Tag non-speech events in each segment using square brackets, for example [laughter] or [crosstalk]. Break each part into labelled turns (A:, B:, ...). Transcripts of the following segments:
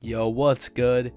A: Yo, what's good?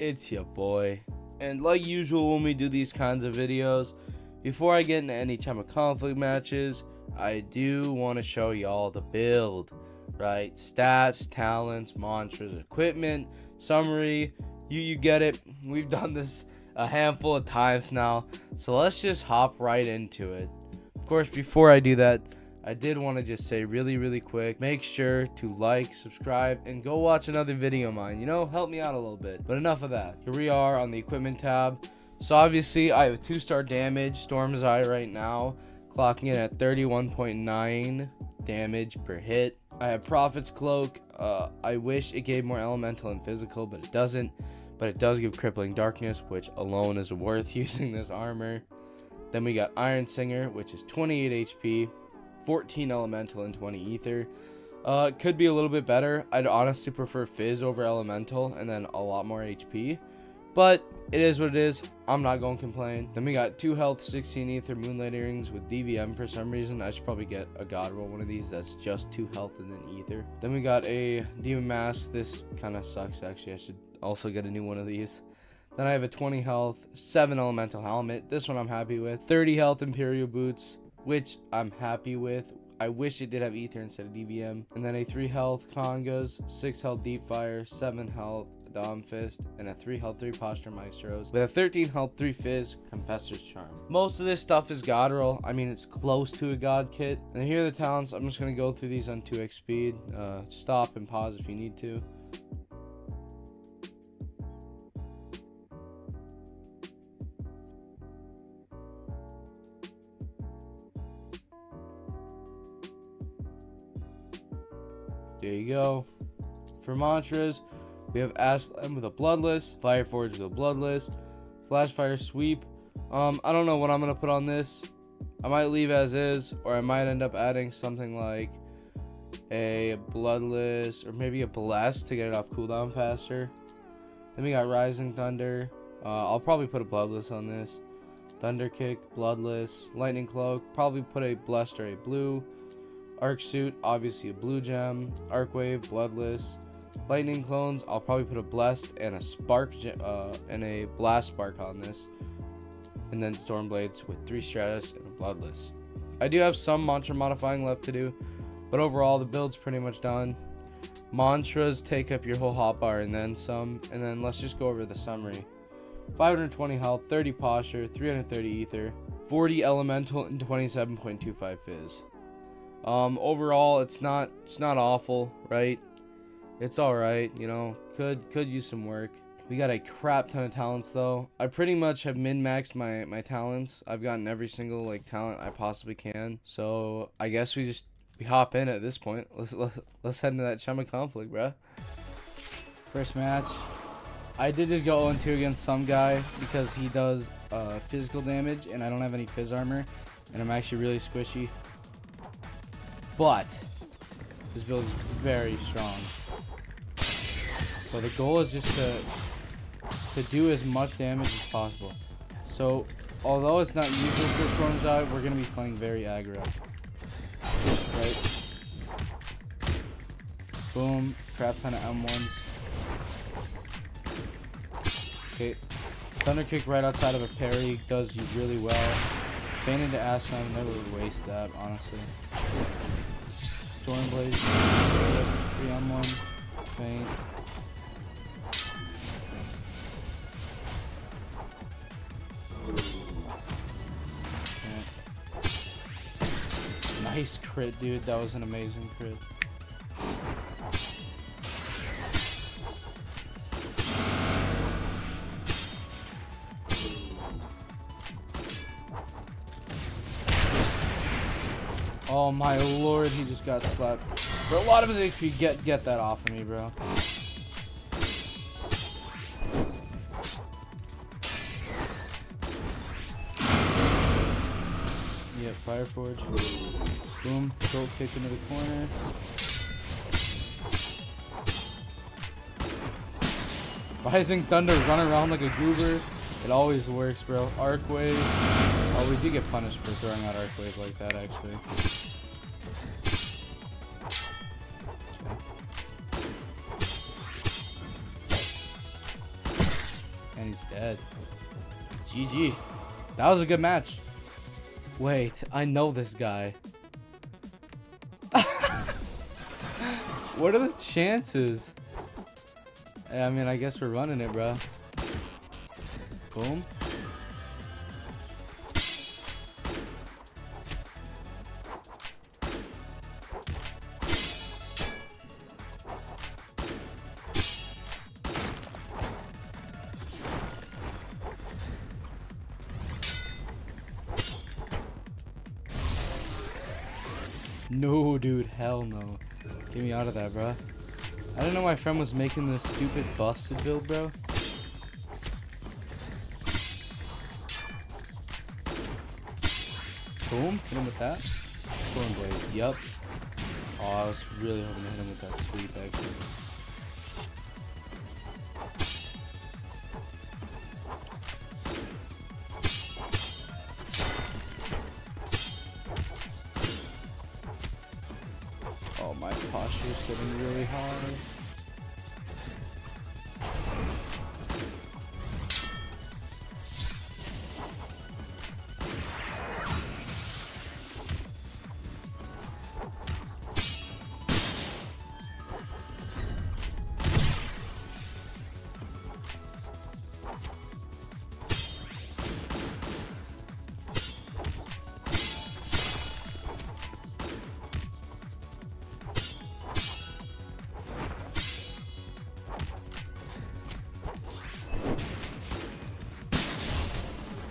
A: It's your boy. And like usual, when we do these kinds of videos, before I get into any type of conflict matches, I do want to show y'all the build, right? Stats, talents, mantras, equipment, summary. You you get it. We've done this a handful of times now, so let's just hop right into it. Of course, before I do that, I did want to just say really, really quick, make sure to like, subscribe, and go watch another video of mine. You know, help me out a little bit. But enough of that. Here we are on the equipment tab. So obviously, I have a two-star damage, Storm's Eye right now, clocking in at 31.9 damage per hit. I have Prophet's Cloak. Uh, I wish it gave more elemental and physical, but it doesn't. But it does give Crippling Darkness, which alone is worth [laughs] using this armor. Then we got Iron Singer, which is 28 HP, 14 elemental and 20 ether. Uh, could be a little bit better. I'd honestly prefer Fizz over elemental and then a lot more HP. But it is what it is. I'm not going to complain. Then we got 2 health, 16 ether, moonlight earrings with DVM for some reason. I should probably get a god roll one of these that's just 2 health and then ether. Then we got a demon mask. This kind of sucks actually. I should also get a new one of these. Then I have a 20 health, 7 elemental helmet. This one I'm happy with. 30 health imperial boots, which I'm happy with. I wish it did have ether instead of DVM. And then a 3 health Congas, 6 health deep fire, 7 health Dom Fist, and a 3 health 3 Posture Maestros, with a 13 health 3 Fizz Confessor's Charm. Most of this stuff is God roll. I mean, it's close to a God kit. And here are the talents. I'm just going to go through these on 2x speed. Uh, stop and pause if you need to. There you go. For mantras, we have Ash Slam with a Bloodless, Fireforge with a Bloodless, Flash Fire Sweep. Um, I don't know what I'm gonna put on this. I might leave as is, or I might end up adding something like a Bloodless, or maybe a Blast to get it off cooldown faster. Then we got Rising Thunder. Uh, I'll probably put a Bloodless on this. Thunder Kick, Bloodless, Lightning Cloak. Probably put a Blessed or a Blue. Arc Suit, obviously a Blue Gem. Arc Wave, Bloodless. Lightning Clones, I'll probably put a Blessed and a Spark uh, and a Blast Spark on this. And then Storm Blades with 3 Stratus and a Bloodless. I do have some mantra modifying left to do, but overall the build's pretty much done. Mantras take up your whole hotbar and then some, and then let's just go over the summary. 520 health, 30 posture, 330 ether, 40 elemental, and 27.25 fizz. Um, overall, it's not it's not awful, right? It's all right, you know. Could could use some work. We got a crap ton of talents though. I pretty much have min maxed my my talents. I've gotten every single like talent I possibly can. So I guess we just we hop in at this point. Let's let's, let's head into that Chema conflict, bruh. First match. I did just go 0-2 against some guy because he does uh, physical damage and I don't have any fizz armor and I'm actually really squishy. But this build is very strong. So the goal is just to to do as much damage as possible. So although it's not usual for Storm's Eye, we're gonna be playing very aggro. Right? Boom, crap ton of M1s. Okay. Thunder kick right outside of a parry does you really well. Fan into Ash Slam, never waste that, honestly. Stormblaze, 3 on 1, faint. Nice crit, dude. That was an amazing crit. Oh my lord, he just got slapped. For a lot of his HP, get get that off of me, bro. Yeah, Fireforge. Boom, throat kick into the corner. Rising Thunder, run around like a goober. It always works, bro. Arc Wave. Oh, we do get punished for throwing out Arc Wave like that, actually. And he's dead. GG. That was a good match. Wait, I know this guy. [laughs] what are the chances? I mean, I guess we're running it, bro. Boom. No, dude, hell no. Get me out of that, bro. I didn't know my friend was making this stupid busted build, bro. Boom, hit him with that. Storm blade, yup. Oh, I was really hoping to hit him with that sweep, actually. Oh, my posture is getting really hard.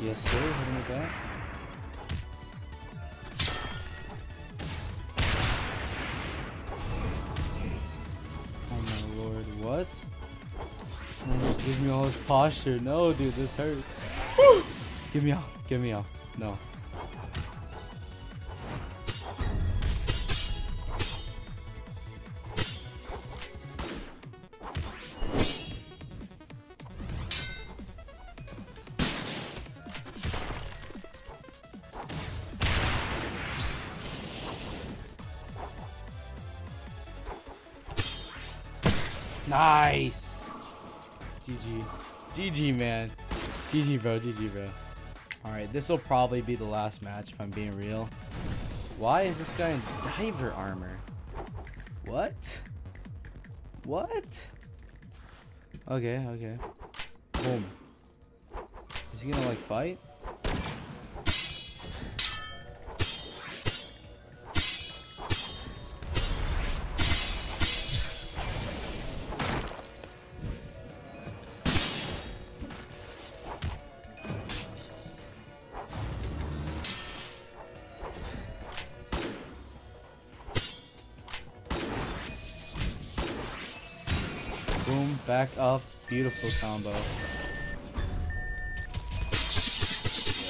A: Yes, sir. Hitting with that. Oh my lord, what? give me all his posture. No, dude, this hurts. Give me out. Give me out. No. Nice. GG. GG, man. GG, bro. GG, bro. Alright, this will probably be the last match if I'm being real. Why is this guy in diver armor? What? What? Okay, okay. Boom. Is he gonna, like, fight? Back up. Beautiful combo. Yeah,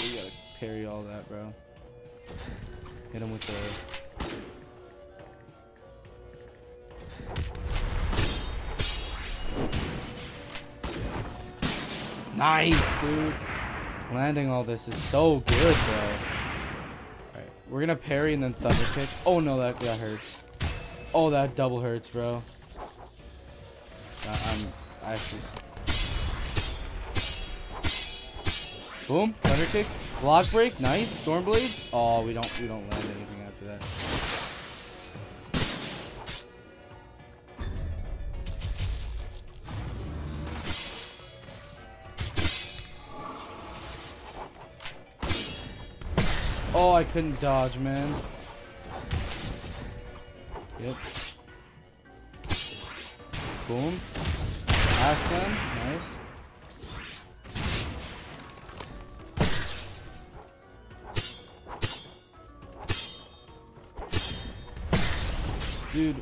A: we gotta parry all that, bro. Hit him with the... Nice, dude. Landing all this is so good, bro. Alright, we're gonna parry and then thunder kick. Oh no, that, that hurts. Oh, that double hurts, bro. I'm actually. Boom, thunder kick, block break, nice. Storm blade. Oh, we don't we don't land anything after that. Oh, I couldn't dodge, man. Yep. Boom. Ash Slam, nice. Dude.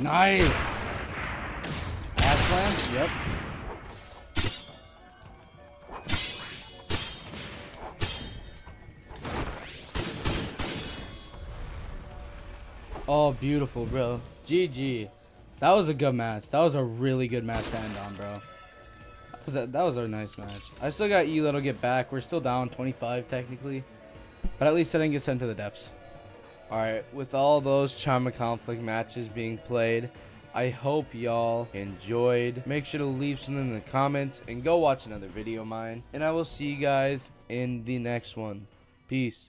A: Nice. Ash Slam, yep. Oh, beautiful, bro. GG. That was a good match. That was a really good match to end on, bro. That was a, that was a nice match. I still got E that'll get back. We're still down 25 technically. But at least I didn't get sent to the depths. Alright, with all those Chime of Conflict matches being played, I hope y'all enjoyed. Make sure to leave something in the comments and go watch another video of mine. And I will see you guys in the next one. Peace.